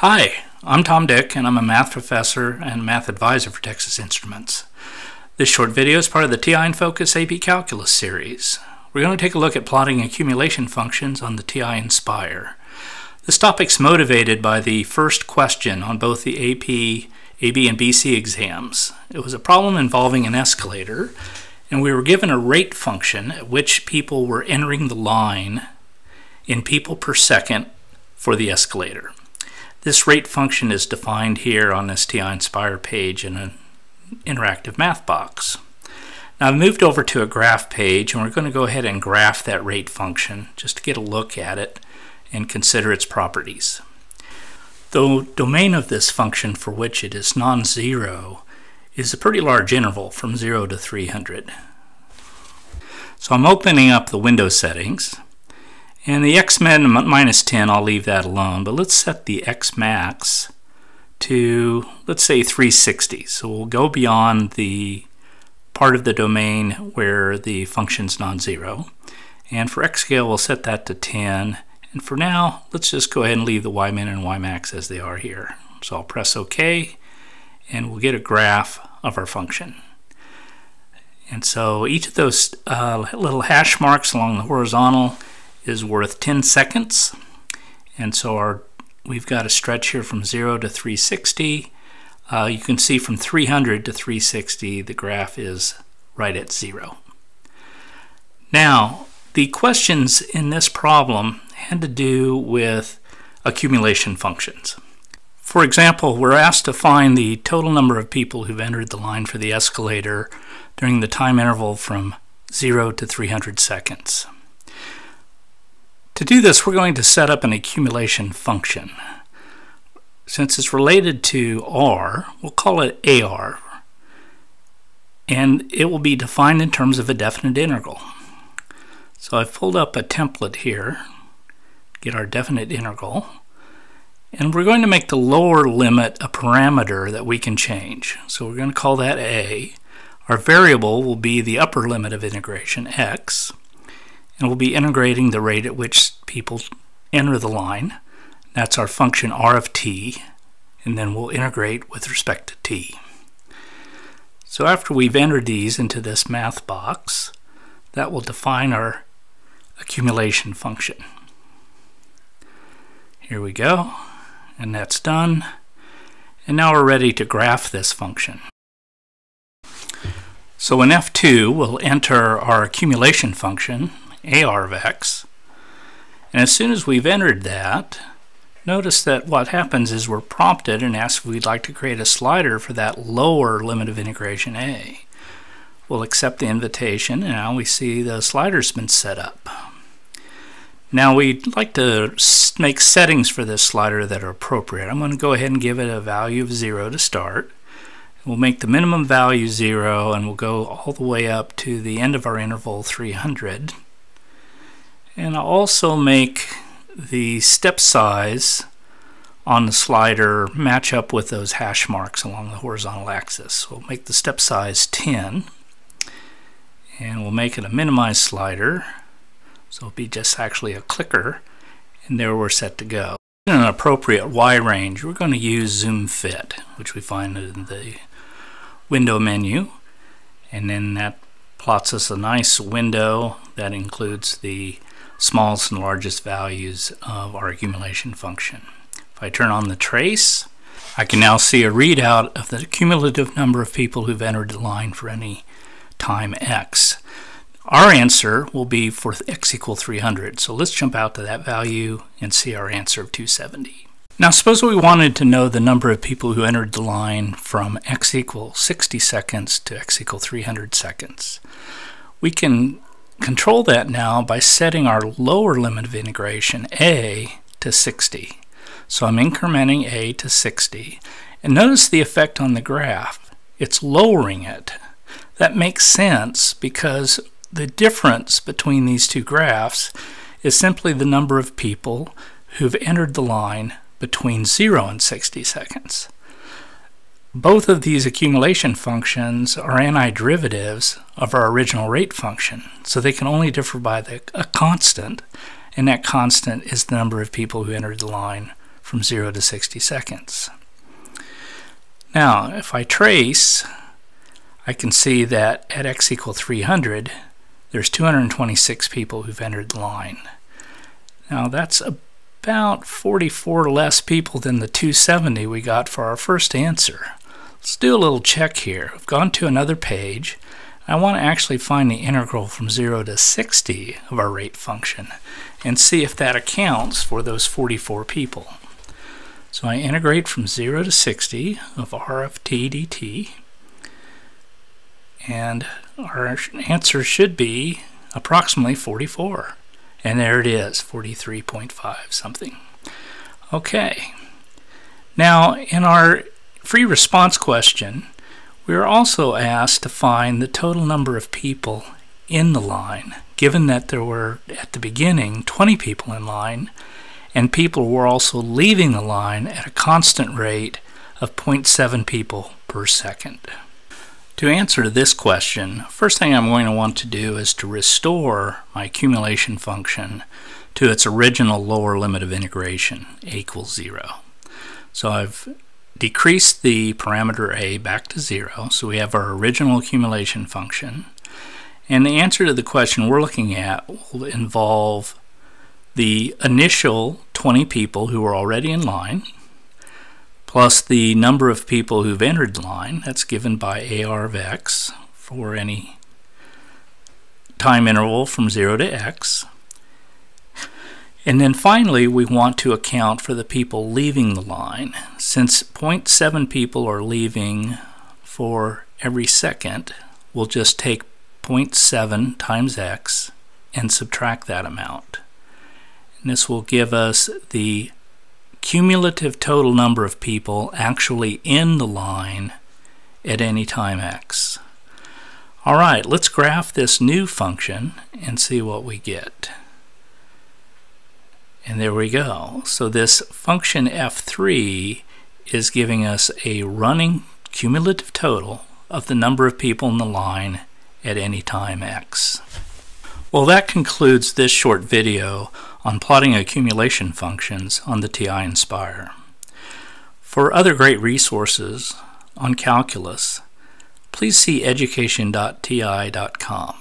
Hi, I'm Tom Dick, and I'm a math professor and math advisor for Texas Instruments. This short video is part of the TI in Focus AP Calculus series. We're going to take a look at plotting accumulation functions on the TI Nspire. This topic's motivated by the first question on both the AP, AB, and BC exams. It was a problem involving an escalator, and we were given a rate function at which people were entering the line in people per second for the escalator. This rate function is defined here on this TI Nspire page in an interactive math box. Now I've moved over to a graph page and we're going to go ahead and graph that rate function just to get a look at it and consider its properties. The domain of this function for which it is non-zero is a pretty large interval from 0 to 300. So I'm opening up the window settings and the X-min minus 10 I'll leave that alone but let's set the X-max to let's say 360 so we'll go beyond the part of the domain where the function's non-zero and for X scale we'll set that to 10 and for now, let's just go ahead and leave the Ymin and Ymax as they are here. So I'll press OK, and we'll get a graph of our function. And so each of those uh, little hash marks along the horizontal is worth 10 seconds. And so our we've got a stretch here from 0 to 360. Uh, you can see from 300 to 360 the graph is right at 0. Now, the questions in this problem had to do with accumulation functions. For example, we're asked to find the total number of people who've entered the line for the escalator during the time interval from 0 to 300 seconds. To do this, we're going to set up an accumulation function. Since it's related to R, we'll call it AR, and it will be defined in terms of a definite integral. So I've pulled up a template here get our definite integral. And we're going to make the lower limit a parameter that we can change. So we're going to call that a. Our variable will be the upper limit of integration, x. And we'll be integrating the rate at which people enter the line. That's our function r of t. And then we'll integrate with respect to t. So after we've entered these into this math box, that will define our accumulation function. Here we go, and that's done. And now we're ready to graph this function. So in F2, we'll enter our accumulation function, AR of x. And as soon as we've entered that, notice that what happens is we're prompted and asked if we'd like to create a slider for that lower limit of integration A. We'll accept the invitation, and now we see the slider's been set up. Now we'd like to make settings for this slider that are appropriate. I'm going to go ahead and give it a value of 0 to start. We'll make the minimum value 0 and we'll go all the way up to the end of our interval 300. And I'll also make the step size on the slider match up with those hash marks along the horizontal axis. So We'll make the step size 10 and we'll make it a minimized slider so it'll be just actually a clicker, and there we're set to go. In an appropriate Y range, we're going to use Zoom Fit, which we find in the window menu. And then that plots us a nice window that includes the smallest and largest values of our accumulation function. If I turn on the trace, I can now see a readout of the cumulative number of people who've entered the line for any time x. Our answer will be for x equal 300. So let's jump out to that value and see our answer of 270. Now suppose we wanted to know the number of people who entered the line from x equal 60 seconds to x equal 300 seconds. We can control that now by setting our lower limit of integration, a, to 60. So I'm incrementing a to 60. And notice the effect on the graph. It's lowering it. That makes sense because the difference between these two graphs is simply the number of people who've entered the line between 0 and 60 seconds. Both of these accumulation functions are antiderivatives of our original rate function, so they can only differ by the, a constant, and that constant is the number of people who entered the line from 0 to 60 seconds. Now, if I trace, I can see that at x equal 300, there's 226 people who've entered the line. Now, that's about 44 less people than the 270 we got for our first answer. Let's do a little check here. I've gone to another page. I want to actually find the integral from 0 to 60 of our rate function and see if that accounts for those 44 people. So I integrate from 0 to 60 of r of t dt and our answer should be approximately 44. And there it is, 43.5 something. Okay. Now, in our free response question, we are also asked to find the total number of people in the line, given that there were, at the beginning, 20 people in line, and people were also leaving the line at a constant rate of 0.7 people per second. To answer this question, first thing I'm going to want to do is to restore my accumulation function to its original lower limit of integration, a equals 0. So I've decreased the parameter a back to 0, so we have our original accumulation function. And the answer to the question we're looking at will involve the initial 20 people who are already in line, plus the number of people who've entered line, that's given by AR of x for any time interval from 0 to x. And then finally, we want to account for the people leaving the line. Since 0.7 people are leaving for every second, we'll just take 0.7 times x and subtract that amount. And this will give us the cumulative total number of people actually in the line at any time x. All right, let's graph this new function and see what we get. And there we go. So this function f3 is giving us a running cumulative total of the number of people in the line at any time x. Well, that concludes this short video on plotting accumulation functions on the TI Nspire. For other great resources on calculus, please see education.ti.com.